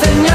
Señor.